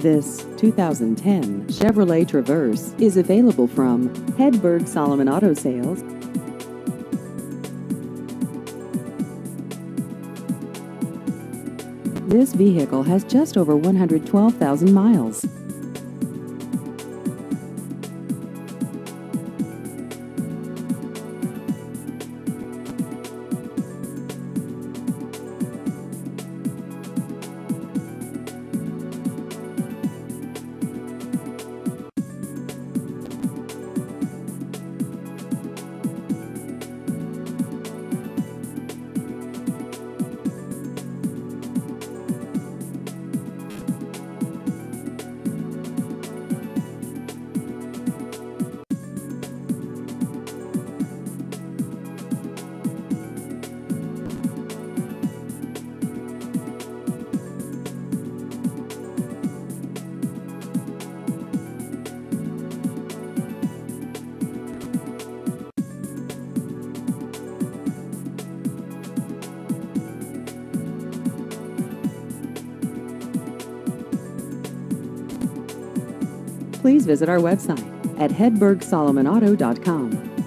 This 2010 Chevrolet Traverse is available from Hedberg Solomon Auto Sales. This vehicle has just over 112,000 miles. Please visit our website at hedbergsolomonauto.com.